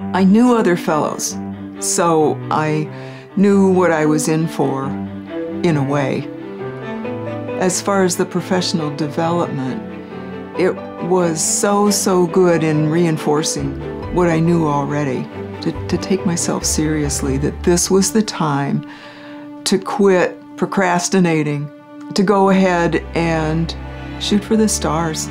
I knew other fellows, so I knew what I was in for, in a way. As far as the professional development, it was so, so good in reinforcing what I knew already, to, to take myself seriously, that this was the time to quit procrastinating, to go ahead and shoot for the stars.